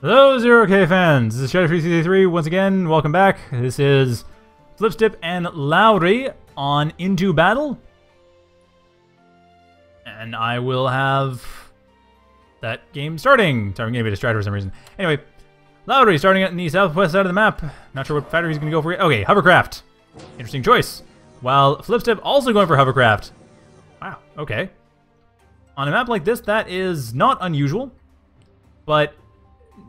Hello, Zero K fans. This is Shadow363 once again. Welcome back. This is Flipstip and Lauri on Into Battle. And I will have that game starting. Sorry, I'm getting a bit distracted for some reason. Anyway, Lauri starting in the southwest side of the map. Not sure what factory he's going to go for. Okay, Hovercraft. Interesting choice. While Flipstip also going for Hovercraft. Wow, okay. On a map like this, that is not unusual. But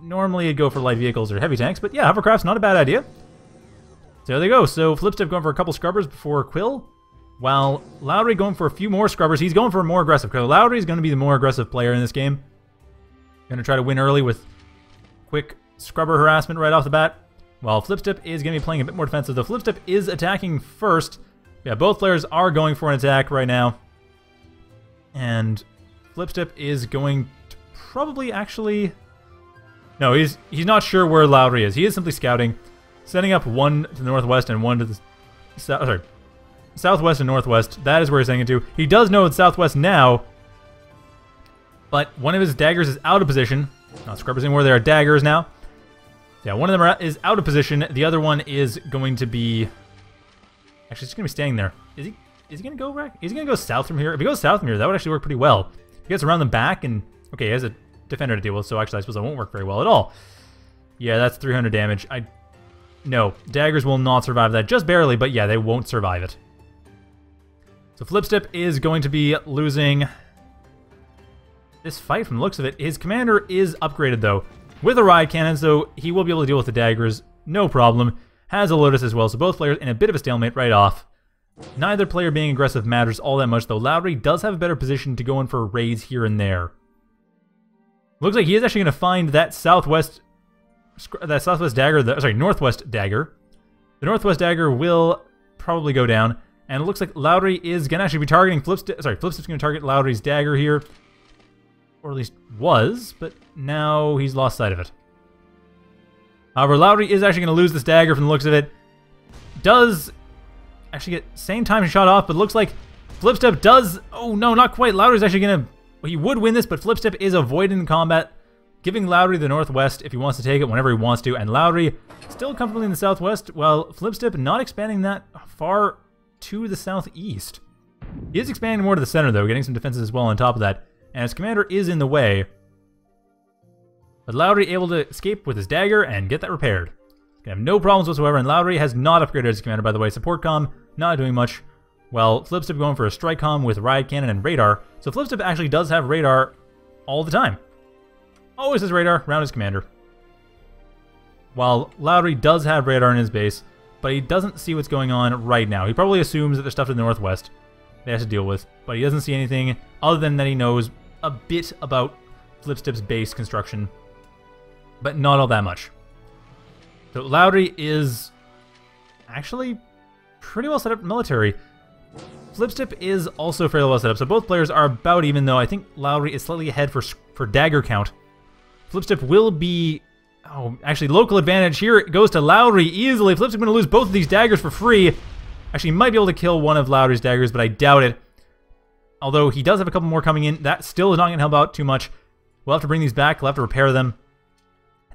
normally you'd go for light vehicles or heavy tanks. But yeah, Hovercraft's not a bad idea. So there they go. So Flipstip going for a couple scrubbers before Quill. While Lauri going for a few more scrubbers. He's going for a more aggressive. Because Lauri is going to be the more aggressive player in this game. Going to try to win early with quick scrubber harassment right off the bat. While Flipstip is going to be playing a bit more defensive. Though Flipstip is attacking first. Yeah, both players are going for an attack right now. And Flipstip is going to probably actually... No, he's he's not sure where Lauri is. He is simply scouting, setting up one to the northwest and one to the south. Sorry, southwest and northwest. That is where he's sending it to. He does know it's southwest now, but one of his daggers is out of position. Not scrubbers anymore. There are daggers now. Yeah, one of them is out of position. The other one is going to be... Actually, he's going to be staying there. Is he Is he going to go back? Is he going to go south from here? If he goes south from here, that would actually work pretty well. He gets around the back and... Okay, he has a defender to deal with, so actually I suppose that won't work very well at all. Yeah, that's 300 damage. I... No, daggers will not survive that. Just barely, but yeah, they won't survive it. So Flipstip is going to be losing this fight from the looks of it. His commander is upgraded, though, with a riot cannon, so he will be able to deal with the daggers, no problem. Has a Lotus as well, so both players in a bit of a stalemate right off. Neither player being aggressive matters all that much, though Lauri does have a better position to go in for raids here and there. Looks like he is actually going to find that southwest, that southwest dagger, the, sorry, northwest dagger. The northwest dagger will probably go down, and it looks like Lauri is going to actually be targeting Flipstip, sorry, Flipstip's going to target Lauri's dagger here. Or at least was, but now he's lost sight of it. However, Lauri is actually going to lose this dagger from the looks of it. Does actually get same time shot off, but looks like Flipstip does... Oh, no, not quite. Lauri's actually going to he would win this, but Flipstip is avoiding combat, giving Lauri the northwest if he wants to take it whenever he wants to, and Lauri still comfortably in the southwest, while Flipstip not expanding that far to the southeast. He is expanding more to the center, though, getting some defenses as well on top of that, and his commander is in the way. But Lauri able to escape with his dagger and get that repaired. Gonna have no problems whatsoever, and Lauri has not upgraded his commander, by the way. Support com, not doing much. Well, Flipstip going for a strike com with riot cannon and radar. So Flipstip actually does have radar all the time. Always has radar around his commander. While Lauri does have radar in his base, but he doesn't see what's going on right now. He probably assumes that there's stuff to the northwest that has to deal with, but he doesn't see anything other than that he knows a bit about Flipstip's base construction, but not all that much. So Lauri is actually pretty well set up military. Flipstip is also fairly well set up, so both players are about even, though I think Lauri is slightly ahead for for dagger count. Flipstip will be... Oh, actually, local advantage here it goes to Lauri easily. Flipstip going to lose both of these daggers for free. Actually, might be able to kill one of Lauri's daggers, but I doubt it. Although he does have a couple more coming in. That still is not going to help out too much. We'll have to bring these back. We'll have to repair them.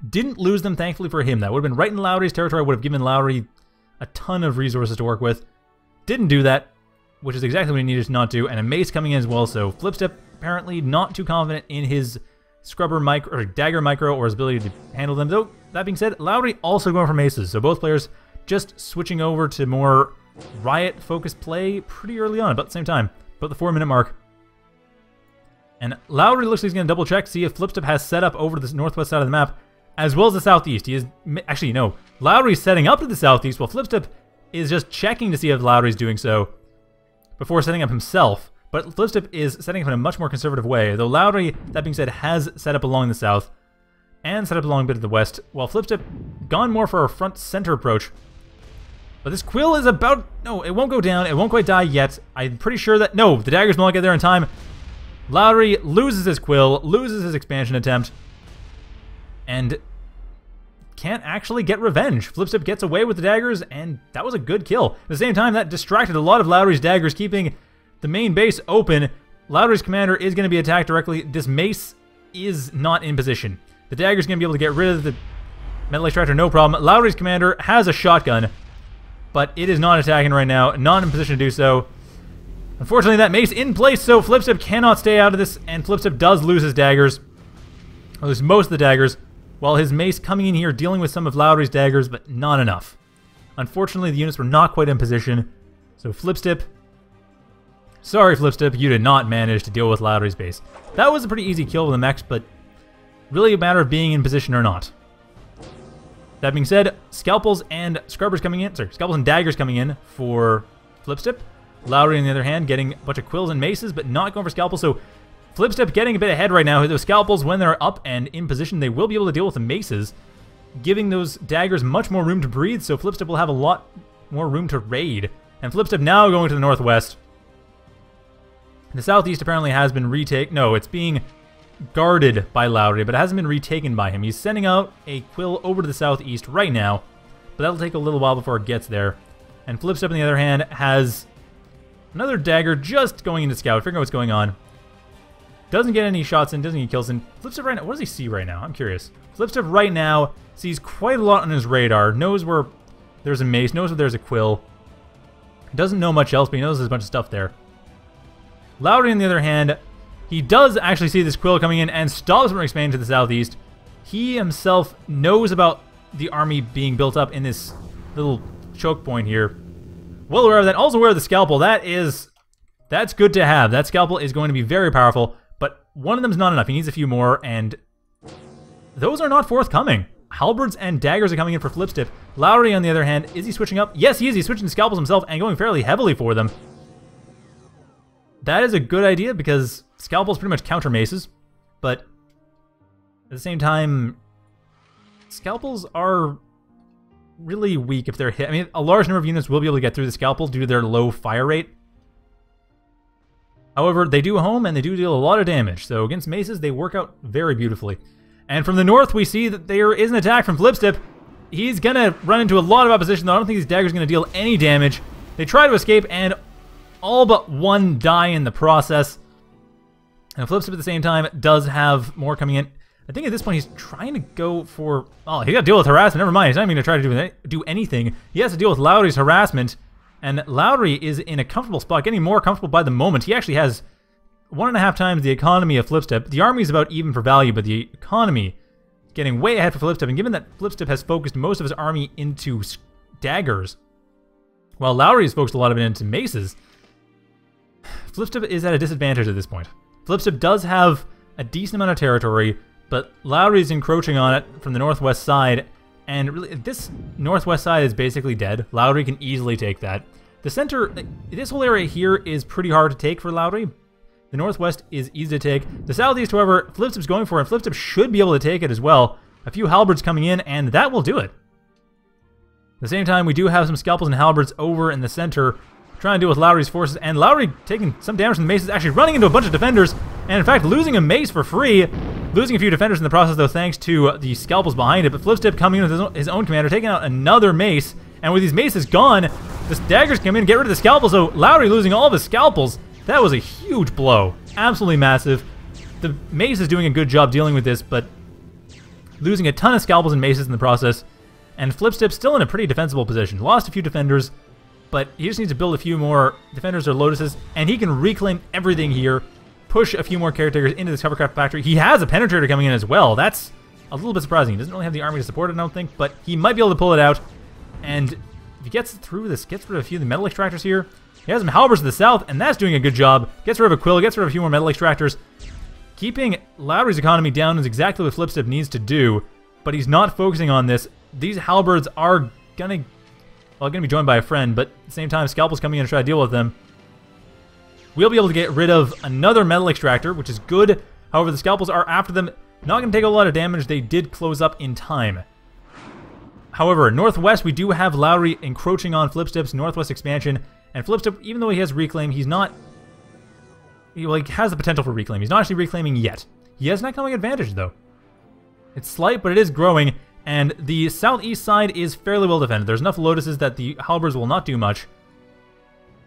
Didn't lose them, thankfully, for him. That would have been right in Lauri's territory. Would have given Lauri a ton of resources to work with. Didn't do that which is exactly what he needed to not do, and a mace coming in as well, so Flipstip apparently not too confident in his scrubber micro or dagger micro or his ability to handle them. Though that being said, Lauri also going for maces, so both players just switching over to more riot focused play pretty early on, about the same time, about the four minute mark. And Lauri looks like he's going to double check, see if Flipstip has set up over to the northwest side of the map, as well as the southeast. He is actually no, Lauri's setting up to the southeast, while Flipstip is just checking to see if Lauri's doing so before setting up himself, but Flipstip is setting up in a much more conservative way, though Lauri, that being said, has set up along the south and set up along a bit of the west, while Flipstip gone more for a front-center approach. But this Quill is about... No, it won't go down. It won't quite die yet. I'm pretty sure that... No, the daggers will not get there in time. Lauri loses his Quill, loses his expansion attempt, and can't actually get revenge. Flipstip gets away with the daggers, and that was a good kill. At the same time, that distracted a lot of Lauri's daggers, keeping the main base open. Lauri's commander is going to be attacked directly. This mace is not in position. The dagger's going to be able to get rid of the metal extractor, no problem. Lauri's commander has a shotgun, but it is not attacking right now, not in position to do so. Unfortunately, that mace in place, so Flipstip cannot stay out of this, and Flipstip does lose his daggers. Or lose most of the daggers, while his mace coming in here dealing with some of Lauri's daggers, but not enough. Unfortunately, the units were not quite in position, so Flipstip... Sorry, Flipstip, you did not manage to deal with Lauri's base. That was a pretty easy kill with the mechs, but really a matter of being in position or not. That being said, Scalpels and Scrubbers coming in, sorry, Scalpels and Daggers coming in for Flipstip. Lauri, on the other hand, getting a bunch of Quills and Maces, but not going for Scalpels, so Flipstip getting a bit ahead right now. Those Scalpels, when they're up and in position, they will be able to deal with the Maces, giving those Daggers much more room to breathe, so Flipstip will have a lot more room to raid. And Flipstip now going to the northwest. The southeast apparently has been retaken. No, it's being guarded by Lauri, but it hasn't been retaken by him. He's sending out a Quill over to the southeast right now, but that'll take a little while before it gets there. And Flipstip, on the other hand, has another dagger just going into scout, figuring out what's going on. Doesn't get any shots in, doesn't get kills in. Flipstip right now, what does he see right now? I'm curious. Flipstip right now sees quite a lot on his radar, knows where there's a mace, knows where there's a quill. Doesn't know much else, but he knows there's a bunch of stuff there. Lauri, on the other hand, he does actually see this quill coming in and stops from expanding to the southeast. He himself knows about the army being built up in this little choke point here. Well aware of that. Also aware of the scalpel. That is... That's good to have. That scalpel is going to be very powerful, one of them is not enough. He needs a few more, and those are not forthcoming. Halberds and daggers are coming in for Flipstip. Lauri, on the other hand, is he switching up? Yes, he is. He's switching scalpels himself and going fairly heavily for them. That is a good idea because scalpels pretty much counter maces, but at the same time, scalpels are really weak if they're hit. I mean, a large number of units will be able to get through the scalpel due to their low fire rate. However, they do home and they do deal a lot of damage, so against maces, they work out very beautifully. And from the north, we see that there is an attack from Flipstip. He's going to run into a lot of opposition, though I don't think these daggers to deal any damage. They try to escape, and all but one die in the process. And Flipstip at the same time does have more coming in. I think at this point he's trying to go for... Oh, he got to deal with harassment. Never mind. He's not even going to try to do, do anything. He has to deal with Lauri's harassment. And Lauri is in a comfortable spot, getting more comfortable by the moment. He actually has one and a half times the economy of Flipstip. The army is about even for value, but the economy getting way ahead for Flipstip. And given that Flipstip has focused most of his army into daggers, while Lauri has focused a lot of it into maces, Flipstip is at a disadvantage at this point. Flipstip does have a decent amount of territory, but Lauri is encroaching on it from the northwest side, and really, this northwest side is basically dead. Lauri can easily take that. The center, this whole area here is pretty hard to take for Lauri. The northwest is easy to take. The southeast, however, Flipstip's going for, and Flipstip should be able to take it as well. A few halberds coming in, and that will do it. At the same time, we do have some scalpels and halberds over in the center, trying to deal with Lauri's forces, and Lauri taking some damage from the maces, actually running into a bunch of defenders, and in fact losing a mace for free, losing a few defenders in the process though thanks to uh, the scalpels behind it, but Flipstip coming in with his own, commander, taking out another mace, and with these maces gone, the daggers come in get rid of the scalpels, so Lauri losing all of his scalpels, that was a huge blow, absolutely massive. The mace is doing a good job dealing with this, but losing a ton of scalpels and maces in the process, and Flipstip still in a pretty defensible position. Lost a few defenders, but he just needs to build a few more defenders or lotuses, and he can reclaim everything here, push a few more caretakers into this hovercraft factory. He has a penetrator coming in as well. That's a little bit surprising. He doesn't really have the army to support it, I don't think, but he might be able to pull it out. And if he gets through this, gets rid of a few of the metal extractors here, he has some halberds to the south, and that's doing a good job. Gets rid of a quill, gets rid of a few more metal extractors. Keeping Lauri's economy down is exactly what Flipstip needs to do, but he's not focusing on this. These halberds are gonna well, to be joined by a friend, but at the same time, Scalpel's coming in to try to deal with them. We'll be able to get rid of another metal extractor, which is good. However, the Scalpels are after them. Not going to take a lot of damage. They did close up in time. However, northwest, we do have Lauri encroaching on Flipstip's northwest expansion. And Flipstip, even though he has Reclaim, he's not... He like, has the potential for Reclaim. He's not actually reclaiming yet. He has an economic advantage, though. It's slight, but it is growing. And the southeast side is fairly well defended. There's enough lotuses that the halberds will not do much.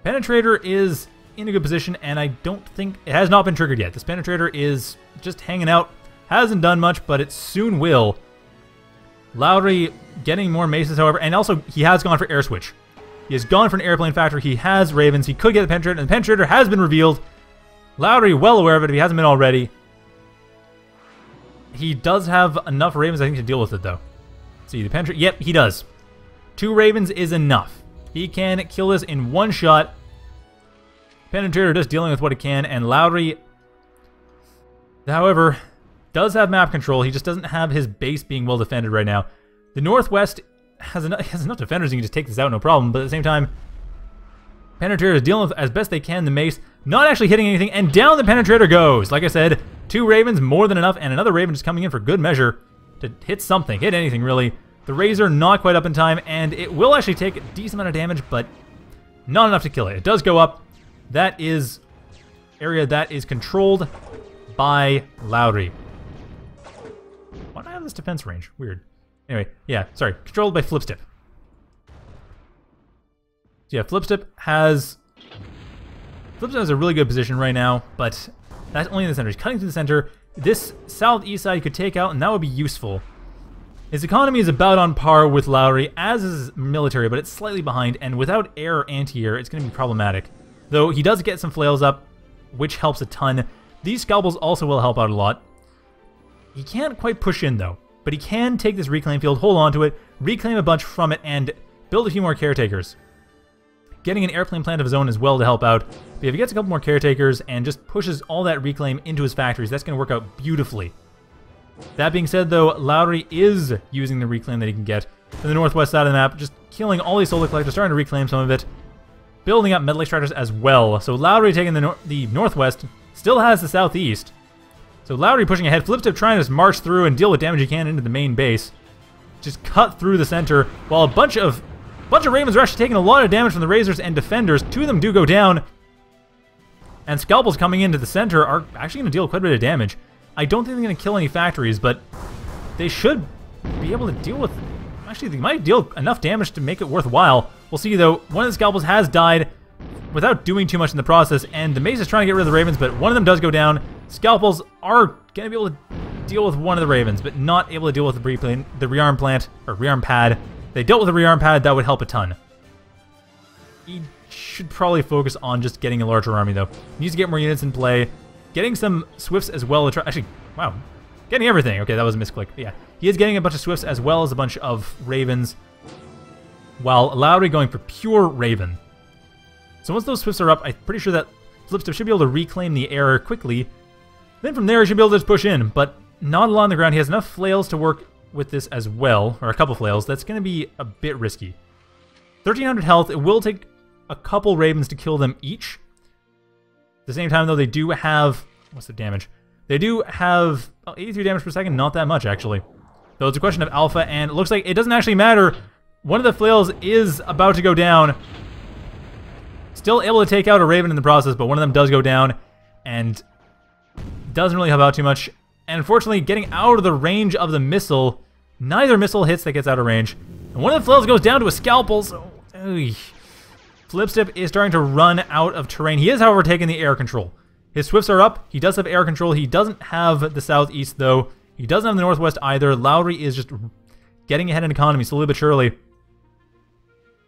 Penetrator is in a good position, and I don't think... It has not been triggered yet. This Penetrator is just hanging out, Hasn't done much, but it soon will. Lauri getting more maces, however, and also he has gone for air switch. He has gone for an airplane factory. He has Ravens. He could get the penetrator, and the penetrator has been revealed. Lauri well aware of it if he hasn't been already. He does have enough Ravens, I think, to deal with it, though. Let's see, the penetrator. Yep, he does. Two Ravens is enough. He can kill this in one shot. Penetrator just dealing with what it can, and Lauri, however, does have map control. He just doesn't have his base being well defended right now. The Northwest has enough, has enough defenders, you can just take this out, no problem. But at the same time, Penetrator is dealing with as best they can the mace, not actually hitting anything, and down the Penetrator goes. Like I said, two Ravens, more than enough, and another Raven just coming in for good measure to hit something, hit anything really. The Razor not quite up in time, and it will actually take a decent amount of damage, but not enough to kill it. It does go up. That is area that is controlled by Lauri. Why do I have this defense range? Weird. Anyway, yeah, sorry. Controlled by Flipstip. So yeah, Flipstip has... Flipstip has a really good position right now, but that's only in the center. He's cutting through the center. This southeast side could take out, and that would be useful. His economy is about on par with Lauri, as is military, but it's slightly behind, and without air or anti-air, it's going to be problematic. Though he does get some flails up, which helps a ton. These scalpels also will help out a lot. He can't quite push in, though. But he can take this reclaim field, hold on to it, reclaim a bunch from it, and build a few more caretakers. Getting an airplane plant of his own as well to help out. But if he gets a couple more caretakers and just pushes all that reclaim into his factories, that's going to work out beautifully. That being said, though, Lauri is using the reclaim that he can get from the northwest side of the map, just killing all these solar collectors, starting to reclaim some of it, building up metal extractors as well. So Lauri taking the, nor the northwest, still has the southeast, so Lauri pushing ahead, Flipstip trying to march through and deal with damage he can into the main base. Just cut through the center, while a bunch of bunch of Ravens are actually taking a lot of damage from the Razors and Defenders. Two of them do go down. And Scalpels coming into the center are actually going to deal quite a bit of damage. I don't think they're going to kill any factories, but they should be able to deal with... Actually, they might deal enough damage to make it worthwhile. We'll see, though. One of the Scalpels has died without doing too much in the process, and the Mace is trying to get rid of the Ravens, but one of them does go down. Scalpels are going to be able to deal with one of the Ravens, but not able to deal with the, replane, the rearm plant, or rearm pad. they dealt with the rearm pad, that would help a ton. He should probably focus on just getting a larger army, though. He needs to get more units in play. Getting some Swifts as well. Actually, wow. Getting everything. Okay, that was a misclick. But yeah, he is getting a bunch of Swifts as well as a bunch of Ravens, while Lauri going for pure Raven. So once those Swifts are up, I'm pretty sure that Flipstip should be able to reclaim the air quickly then from there, he should be able to just push in, but not along the ground. He has enough flails to work with this as well, or a couple flails. That's going to be a bit risky. 1300 health. It will take a couple Ravens to kill them each. At the same time, though, they do have... What's the damage? They do have oh, 83 damage per second. Not that much, actually. Though it's a question of alpha, and it looks like it doesn't actually matter. One of the flails is about to go down. Still able to take out a Raven in the process, but one of them does go down. And doesn't really help out too much. And unfortunately, getting out of the range of the missile, neither missile hits that gets out of range. And one of the flails goes down to a scalpel, so... Ugh. Flipstip is starting to run out of terrain. He is, however, taking the air control. His Swifts are up. He does have air control. He doesn't have the southeast, though. He doesn't have the northwest either. Lauri is just getting ahead in economy slowly but surely.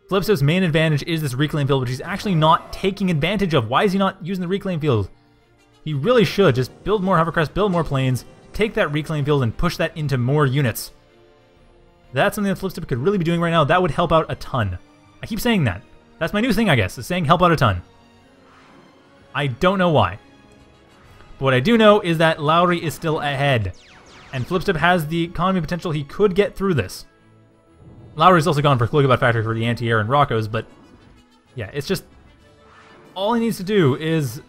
Flipstip's main advantage is this reclaim field, which he's actually not taking advantage of. Why is he not using the reclaim field? He really should just build more hovercrafts, build more planes, take that reclaim field and push that into more units. That's something that Flipstip could really be doing right now. That would help out a ton. I keep saying that. That's my new thing, I guess, is saying help out a ton. I don't know why. But what I do know is that Lauri is still ahead. And Flipstip has the economy potential he could get through this. Lauri's also gone for Cloakabot Factory for the anti-air and Rocko's, but yeah, it's just all he needs to do is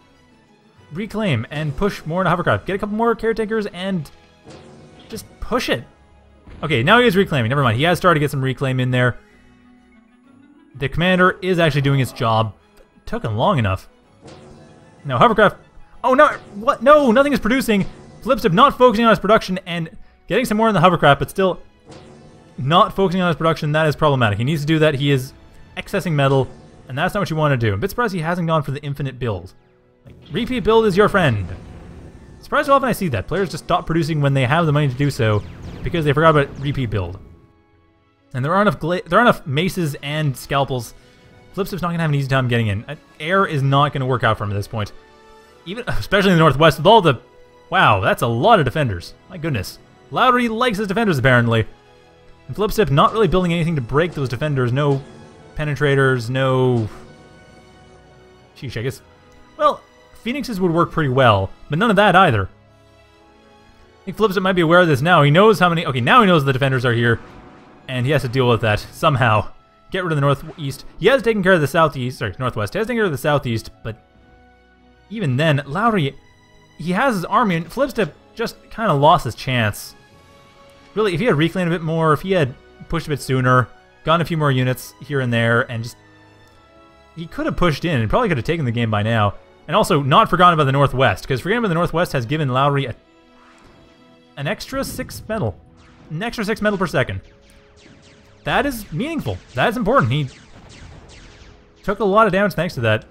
reclaim and push more into hovercraft. Get a couple more caretakers and just push it. Okay, now he is reclaiming. Never mind. He has started to get some reclaim in there. The commander is actually doing his job. It took him long enough. Now, hovercraft... Oh, no! What? No! Nothing is producing! Flipstip not focusing on his production and getting some more in the hovercraft, but still not focusing on his production. That is problematic. He needs to do that. He is excessing metal, and that's not what you want to do. I'm a bit surprised he hasn't gone for the infinite build. Like, repeat build is your friend. Surprised how often I see that. Players just stop producing when they have the money to do so because they forgot about repeat build. And there aren't enough there aren't enough maces and scalpels. Flipstip's not gonna have an easy time getting in. Uh, air is not gonna work out for him at this point. Even especially in the northwest with all the Wow, that's a lot of defenders. My goodness. Lauri likes his defenders apparently. And Flipstip not really building anything to break those defenders. No penetrators, no Sheesh, I guess well, Phoenixes would work pretty well, but none of that either. I think Flipstip might be aware of this now. He knows how many okay, now he knows the defenders are here and he has to deal with that somehow. Get rid of the northeast. He has taken care of the southeast, sorry, northwest. He has taken care of the southeast, but even then, Lauri, he has his army, and Flipstip just kind of lost his chance. Really, if he had reclaimed a bit more, if he had pushed a bit sooner, gotten a few more units here and there, and just... He could have pushed in and probably could have taken the game by now. And also, not forgotten about the Northwest, because forgetting about the Northwest has given Lauri a, an extra 6 metal. An extra 6 metal per second that is meaningful. That is important. He took a lot of damage thanks to that.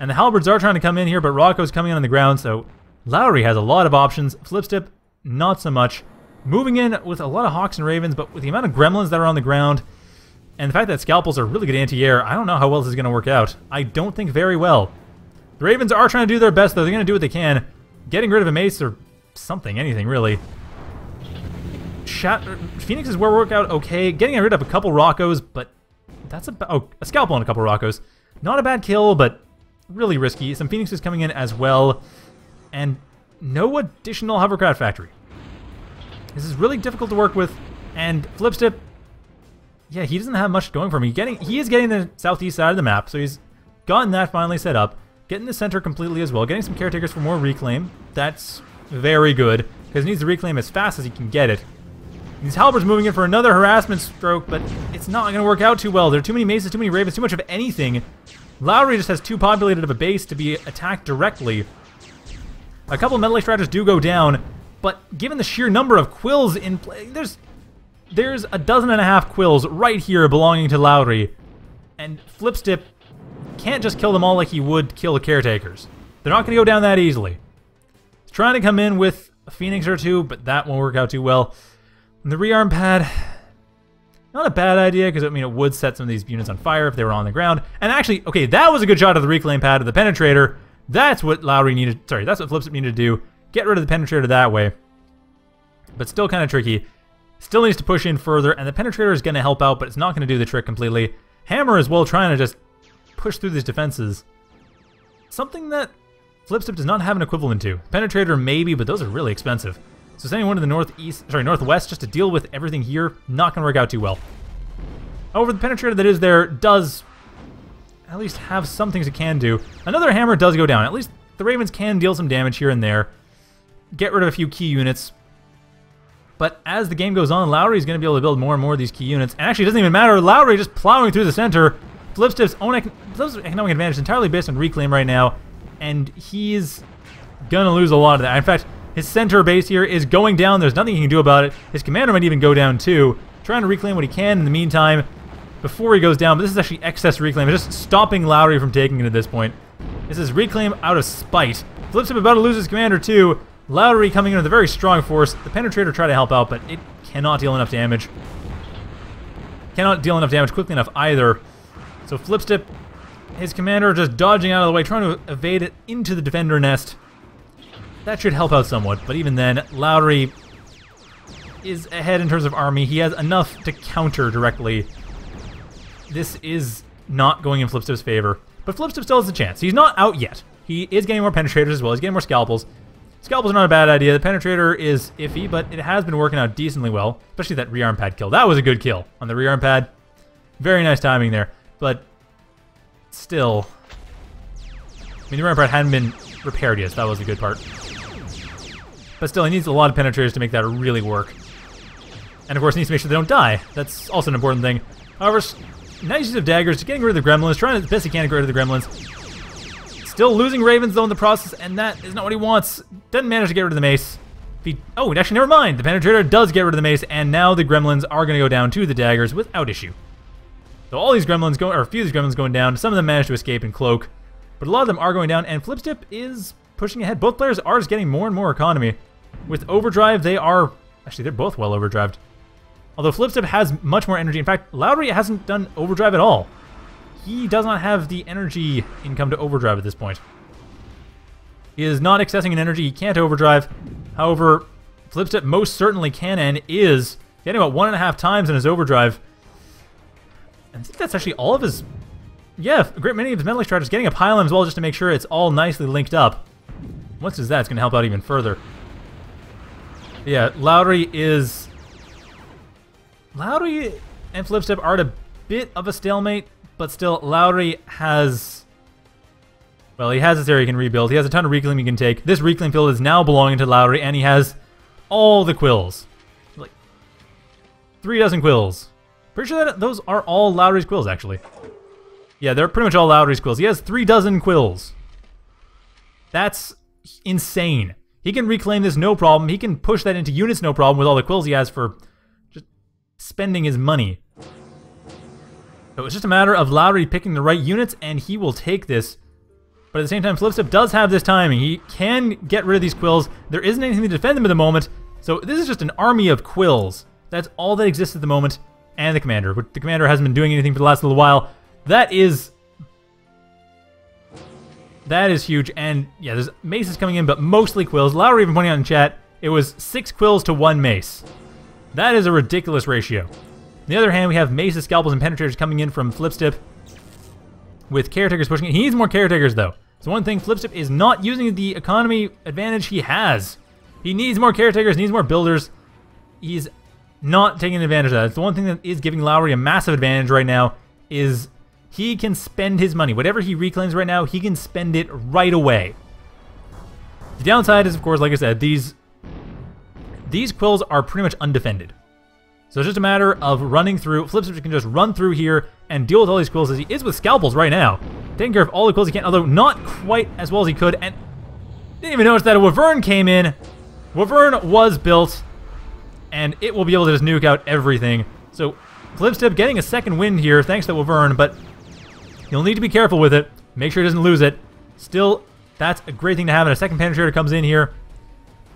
And the Halberds are trying to come in here, but Rocko's coming in on the ground, so Lauri has a lot of options. Flipstip, not so much. Moving in with a lot of Hawks and Ravens, but with the amount of Gremlins that are on the ground, and the fact that Scalpels are really good anti-air, I don't know how well this is going to work out. I don't think very well. The Ravens are trying to do their best, though. They're going to do what they can. Getting rid of a Mace or something, anything, really. Shat er, Phoenixes will work out okay. Getting rid of a couple Rockos, but that's a oh, a scalpel on a couple Rockos. Not a bad kill, but really risky. Some Phoenixes coming in as well, and no additional hovercraft factory. This is really difficult to work with, and Flipstip, yeah, he doesn't have much going for him. He getting he is getting the southeast side of the map, so he's gotten that finally set up. Getting the center completely as well. Getting some caretakers for more reclaim. That's very good because he needs to reclaim as fast as he can get it. These Halberds moving in for another harassment stroke, but it's not going to work out too well. There are too many Maces, too many Ravens, too much of anything. Lauri just has too populated of a base to be attacked directly. A couple of Metal Extractors do go down, but given the sheer number of Quills in play, there's there's a dozen and a half Quills right here belonging to Lauri, and Flipstip can't just kill them all like he would kill the Caretakers. They're not going to go down that easily. He's trying to come in with a Phoenix or two, but that won't work out too well. And the rearm pad, not a bad idea, because I mean, it would set some of these units on fire if they were on the ground. And actually, okay, that was a good shot of the reclaim pad of the penetrator. That's what Lauri needed, sorry, that's what Flipstip needed to do. Get rid of the penetrator that way. But still kind of tricky. Still needs to push in further, and the penetrator is going to help out, but it's not going to do the trick completely. Hammer as well trying to just push through these defenses. Something that Flipstip does not have an equivalent to. Penetrator maybe, but those are really expensive. So sending one to the northeast, sorry, northwest just to deal with everything here, not going to work out too well. However, the penetrator that is there does at least have some things it can do. Another hammer does go down. At least the Ravens can deal some damage here and there. Get rid of a few key units. But as the game goes on, Lauri is going to be able to build more and more of these key units. And actually, it doesn't even matter. Lauri just plowing through the center. Flipstip's own Flipstip's economic advantage is entirely based on reclaim right now. And he's going to lose a lot of that. In fact, his center base here is going down. There's nothing he can do about it. His commander might even go down too. Trying to reclaim what he can in the meantime before he goes down. But this is actually excess reclaim. It's just stopping Lauri from taking it at this point. This is reclaim out of spite. Flipstip about to lose his commander too. Lauri coming in with a very strong force. The penetrator try to help out, but it cannot deal enough damage. Cannot deal enough damage quickly enough either. So Flipstip, his commander just dodging out of the way, trying to evade it into the defender nest. That should help out somewhat, but even then, Lauri is ahead in terms of army. He has enough to counter directly. This is not going in Flipstip's favor, but Flipstip still has a chance. He's not out yet. He is getting more penetrators as well. He's getting more scalpels. Scalpels not a bad idea. The penetrator is iffy, but it has been working out decently well, especially that rearm pad kill. That was a good kill on the rearm pad. Very nice timing there, but still, I mean, the rearm pad hadn't been repaired yet, so that was a good part. But still, he needs a lot of penetrators to make that really work. And of course, he needs to make sure they don't die. That's also an important thing. However, nice use of daggers, getting rid of the gremlins, trying the best he can to get rid of the gremlins. Still losing Ravens, though, in the process, and that is not what he wants. Doesn't manage to get rid of the mace. He, oh, actually, never mind. The penetrator does get rid of the mace, and now the gremlins are going to go down to the daggers without issue. So all these gremlins go, or a few of these gremlins going down. Some of them manage to escape and cloak, but a lot of them are going down, and Flipstip is pushing ahead. Both players are just getting more and more economy. With Overdrive, they are... Actually, they're both well overdrived. Although Flipstip has much more energy. In fact, Lauri hasn't done Overdrive at all. He does not have the energy income to Overdrive at this point. He is not accessing an energy. He can't Overdrive. However, Flipstip most certainly can and is getting about one and a half times in his Overdrive. I think that's actually all of his... Yeah, a great many of his Metal Extractors getting a pylon as well just to make sure it's all nicely linked up. Once does that, it's going to help out even further. Yeah, Lauri is... Lauri and Flipstip are at a bit of a stalemate, but still, Lauri has... Well, he has this area he can rebuild. He has a ton of Reclaim he can take. This Reclaim field is now belonging to Lauri, and he has all the quills. Like, three dozen quills. Pretty sure that those are all Lauri's quills, actually. Yeah, they're pretty much all Lowry's quills. He has three dozen quills. That's insane. He can reclaim this no problem. He can push that into units no problem with all the quills he has for just spending his money. So it's just a matter of Lauri picking the right units, and he will take this. But at the same time, Flipstip does have this timing. He can get rid of these quills. There isn't anything to defend them at the moment, so this is just an army of quills. That's all that exists at the moment, and the commander. But the commander hasn't been doing anything for the last little while. That is that is huge. And yeah, there's maces coming in, but mostly quills. Lauri even pointing out in chat, it was six quills to one mace. That is a ridiculous ratio. On the other hand, we have maces, scalpels, and penetrators coming in from Flipstip with caretakers pushing it. He needs more caretakers, though. So one thing, Flipstip is not using the economy advantage he has. He needs more caretakers, needs more builders. He's not taking advantage of that. It's the one thing that is giving Lauri a massive advantage right now is he can spend his money. Whatever he reclaims right now, he can spend it right away. The downside is, of course, like I said, these these quills are pretty much undefended. So it's just a matter of running through. Flipstip can just run through here and deal with all these quills as he is with scalpels right now. Taking care of all the quills he can, although not quite as well as he could. And didn't even notice that a Wyvern came in. Wyvern was built, and it will be able to just nuke out everything. So Flipstip getting a second win here, thanks to Wyvern, but You'll need to be careful with it. Make sure he doesn't lose it. Still, that's a great thing to have. And a second penetrator comes in here.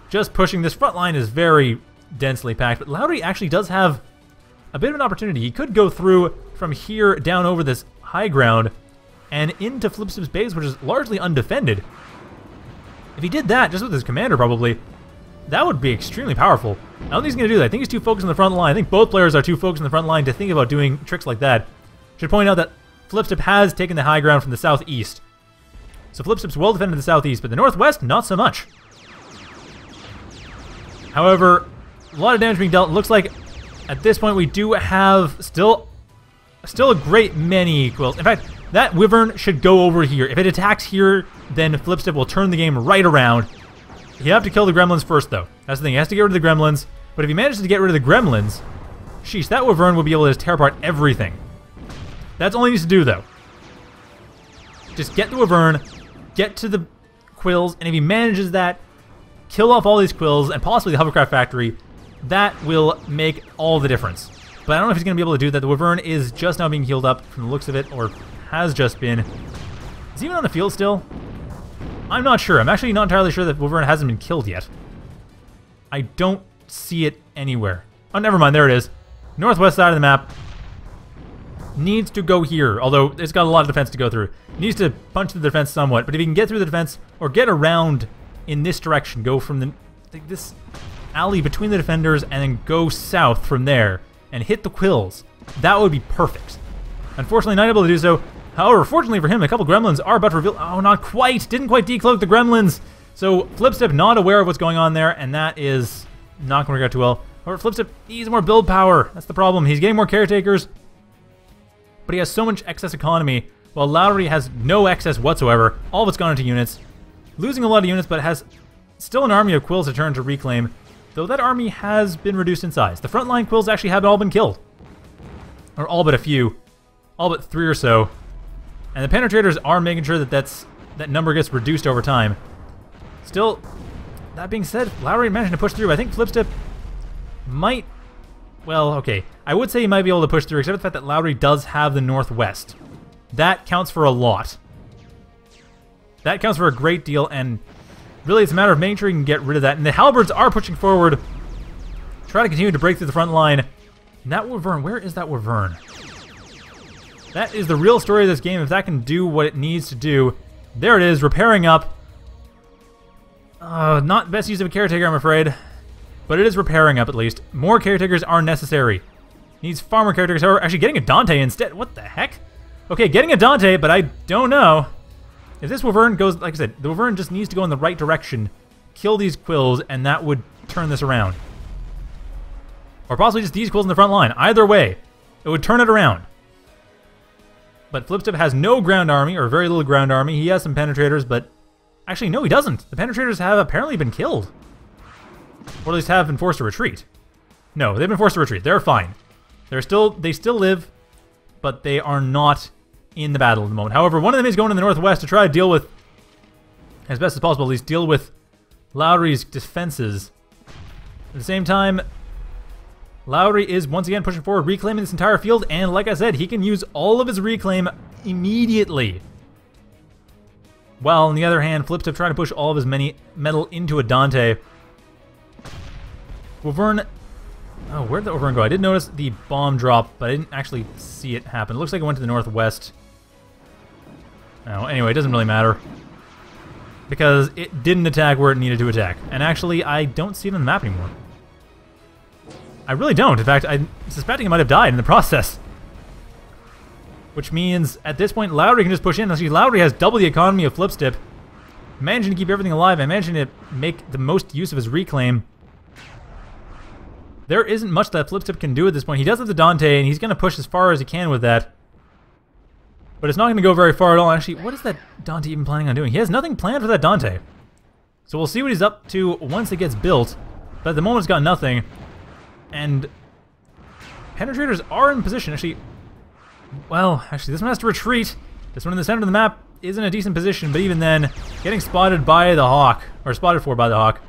Just pushing. This front line is very densely packed. But Lauri actually does have a bit of an opportunity. He could go through from here down over this high ground and into Flipstip's base, which is largely undefended. If he did that, just with his commander probably, that would be extremely powerful. I don't think he's going to do that. I think he's too focused on the front line. I think both players are too focused on the front line to think about doing tricks like that. Should point out that Flipstip has taken the high ground from the southeast. So Flipstip's well defended in the southeast, but the northwest, not so much. However, a lot of damage being dealt. Looks like at this point we do have still still a great many quills. In fact, that Wyvern should go over here. If it attacks here, then Flipstip will turn the game right around. You have to kill the gremlins first, though. That's the thing. He has to get rid of the gremlins. But if he manages to get rid of the gremlins, sheesh, that Wyvern will be able to tear apart everything. That's all he needs to do, though. Just get the Wyvern, get to the quills, and if he manages that, kill off all these quills, and possibly the Hovercraft Factory, that will make all the difference. But I don't know if he's going to be able to do that. The Wyvern is just now being healed up from the looks of it, or has just been. Is he even on the field still? I'm not sure. I'm actually not entirely sure that Wyvern hasn't been killed yet. I don't see it anywhere. Oh, never mind. There it is. Northwest side of the map needs to go here, although it's got a lot of defense to go through. Needs to punch the defense somewhat, but if he can get through the defense or get around in this direction, go from the like this alley between the defenders and then go south from there and hit the quills, that would be perfect. Unfortunately, not able to do so. However, fortunately for him, a couple gremlins are about to reveal. Oh, not quite! Didn't quite decloak the gremlins. So Flipstip not aware of what's going on there, and that is not going to work out too well. However, Flipstip needs more build power. That's the problem. He's getting more caretakers but he has so much excess economy, while Lauri has no excess whatsoever. All of it's gone into units. Losing a lot of units, but has still an army of quills to turn to reclaim, though that army has been reduced in size. The frontline quills actually have all been killed. Or all but a few. All but three or so. And the penetrators are making sure that that's, that number gets reduced over time. Still, that being said, Lauri managed to push through. I think Flipstip might well, okay. I would say he might be able to push through, except for the fact that Lauri does have the Northwest. That counts for a lot. That counts for a great deal, and Really, it's a matter of making sure you can get rid of that. And the Halberds are pushing forward. Try to continue to break through the front line. And that Wyvern, where is that Wyvern? That is the real story of this game. If that can do what it needs to do. There it is, repairing up. Uh, not best use of a caretaker, I'm afraid. But it is repairing up, at least. More caretakers are necessary. Needs far more caretakers. However, actually getting a Dante instead. What the heck? Okay, getting a Dante, but I don't know. If this Wyvern goes, like I said, the Wyvern just needs to go in the right direction. Kill these Quills, and that would turn this around. Or possibly just these Quills in the front line. Either way, it would turn it around. But Flipstip has no ground army, or very little ground army. He has some penetrators, but... Actually, no, he doesn't. The penetrators have apparently been killed. Or at least have been forced to retreat. No, they've been forced to retreat. They're fine. They're still... They still live, but they are not in the battle at the moment. However, one of them is going to the northwest to try to deal with, as best as possible, at least deal with Lauri's defenses. At the same time, Lauri is once again pushing forward, reclaiming this entire field, and like I said, he can use all of his reclaim immediately. While on the other hand, Flipstip trying to push all of his many metal into a Dante. Wyvern Oh, where'd the Wyvern go? I did notice the bomb drop, but I didn't actually see it happen. It looks like it went to the northwest. Oh, anyway, it doesn't really matter. Because it didn't attack where it needed to attack. And actually, I don't see it on the map anymore. I really don't. In fact, I'm suspecting it might have died in the process. Which means, at this point, Lauri can just push in. Actually, Lauri has double the economy of Flipstep. Managing to keep everything alive and managing to make the most use of his reclaim. There isn't much that Flipstep can do at this point. He does have the Dante, and he's going to push as far as he can with that. But it's not going to go very far at all. Actually, what is that Dante even planning on doing? He has nothing planned for that Dante. So we'll see what he's up to once it gets built. But at the moment, it's got nothing. And penetrators are in position. Actually, well, actually, this one has to retreat. This one in the center of the map is in a decent position, but even then, getting spotted by the Hawk, or spotted for by the Hawk,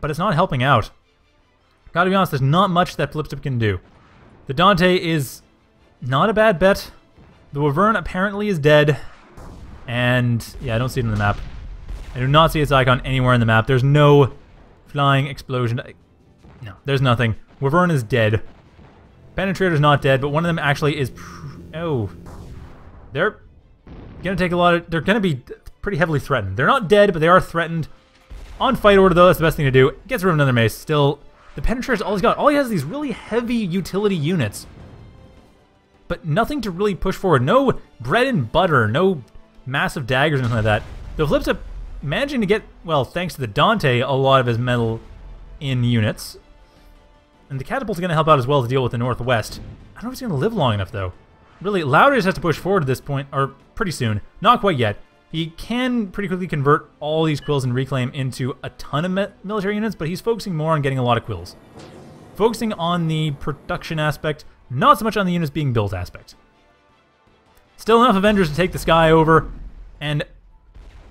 but it's not helping out. Gotta be honest, there's not much that Flipstep can do. The Dante is not a bad bet. The Wyvern apparently is dead. And, yeah, I don't see it on the map. I do not see its icon anywhere in the map. There's no flying explosion. No, there's nothing. Wyvern is dead. Penetrator's not dead, but one of them actually is... Oh. They're gonna take a lot of... They're gonna be pretty heavily threatened. They're not dead, but they are threatened. On fight order, though, that's the best thing to do. Gets rid of another mace. Still, the penetrator's all he's got. All he has is these really heavy utility units. But nothing to really push forward. No bread and butter. No massive daggers or anything like that. The Flipstip managing to get, well, thanks to the Dante, a lot of his metal in units. And the Catapult's going to help out as well to deal with the Northwest. I don't know if he's going to live long enough, though. Really, Lauri just has to push forward at this point, or pretty soon. Not quite yet. He can pretty quickly convert all these quills and reclaim into a ton of military units, but he's focusing more on getting a lot of quills. Focusing on the production aspect, not so much on the units being built aspect. Still enough Avengers to take the sky over, and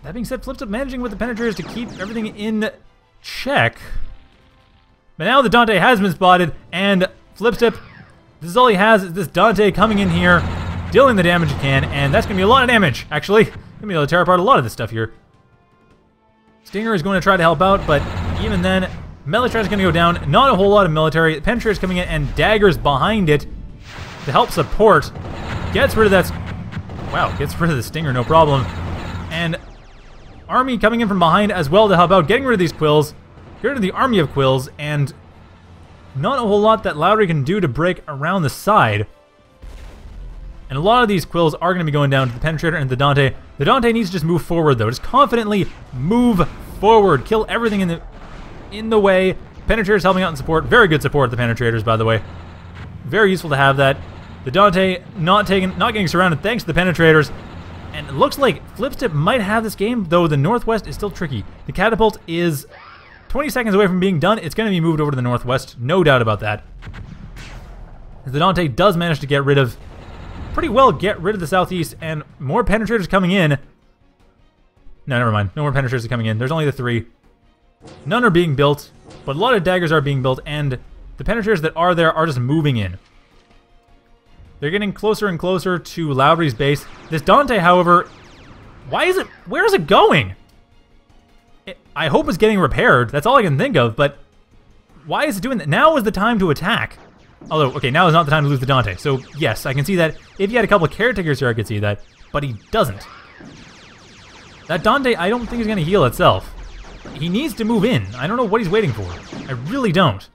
that being said, Flipstip managing with the penetrators to keep everything in check. But now the Dante has been spotted, and Flipstip, this is all he has, is this Dante coming in here, dealing the damage he can, and that's going to be a lot of damage, actually. Gonna be able to tear apart a lot of this stuff here. Stinger is going to try to help out, but even then, Military is going to go down. Not a whole lot of military. Penetrator is coming in, and Daggers behind it to help support. Gets rid of that... Wow, gets rid of the Stinger, no problem. And Army coming in from behind as well to help out, getting rid of these Quills. Get rid of the army of Quills, and not a whole lot that Lauri can do to break around the side. And a lot of these quills are going to be going down to the Penetrator and the Dante. The Dante needs to just move forward, though. Just confidently move forward. Kill everything in the in the way. Penetrators helping out in support. Very good support, the Penetrators, by the way. Very useful to have that. The Dante not taking, not getting surrounded thanks to the Penetrators. And it looks like Flipstip might have this game, though the Northwest is still tricky. The Catapult is 20 seconds away from being done. It's going to be moved over to the Northwest. No doubt about that. The Dante does manage to get rid of pretty well get rid of the southeast, and more penetrators coming in. No, never mind. No more penetrators coming in. There's only the three. None are being built, but a lot of daggers are being built, and the penetrators that are there are just moving in. They're getting closer and closer to Lauri's base. This Dante, however, Why is it... Where is it going? It, I hope it's getting repaired. That's all I can think of, but... Why is it doing that? Now is the time to attack. Although, okay, now is not the time to lose the Dante. So, yes, I can see that. If he had a couple of caretakers here, I could see that. But he doesn't. That Dante, I don't think is going to heal itself. He needs to move in. I don't know what he's waiting for. I really don't.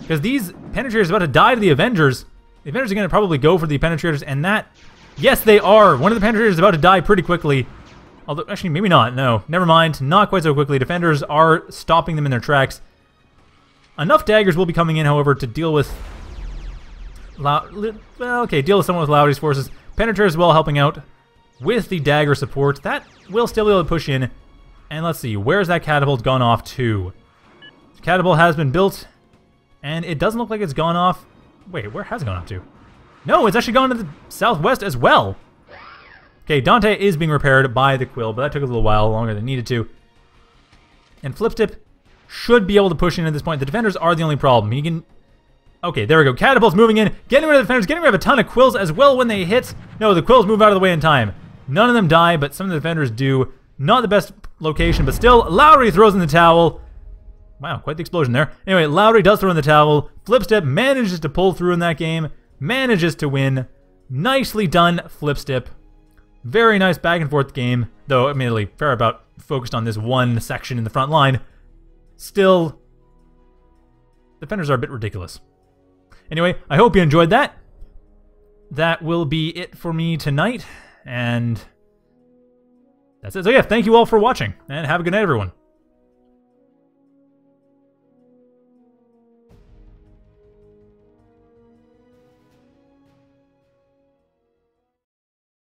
Because these penetrators are about to die to the Avengers. The Avengers are going to probably go for the penetrators, and that... Yes, they are! One of the penetrators is about to die pretty quickly. Although, actually, maybe not. No, never mind. Not quite so quickly. Defenders are stopping them in their tracks. Enough daggers will be coming in, however, to deal with... well, okay, deal with someone with Lauri's forces. Penetrator as well helping out with the dagger support. That will still be able to push in. And let's see, where's that catapult gone off to? The catapult has been built, and it doesn't look like it's gone off... Wait, where has it gone off to? No, it's actually gone to the southwest as well. Okay, Dante is being repaired by the Quill, but that took a little while longer than needed to. And Flipstip should be able to push in at this point. The defenders are the only problem. He can... Okay, there we go. Catapult's moving in, getting rid of the defenders, getting rid of a ton of Quills as well when they hit. No, the Quills move out of the way in time. None of them die, but some of the defenders do. Not the best location, but still, Lauri throws in the towel. Wow, quite the explosion there. Anyway, Lauri does throw in the towel. Flipstip manages to pull through in that game, manages to win. Nicely done, Flipstip. Very nice back and forth game, though admittedly fair about focused on this one section in the front line. Still, defenders are a bit ridiculous. Anyway, I hope you enjoyed that. That will be it for me tonight, and that's it. So yeah, thank you all for watching, and have a good night, everyone.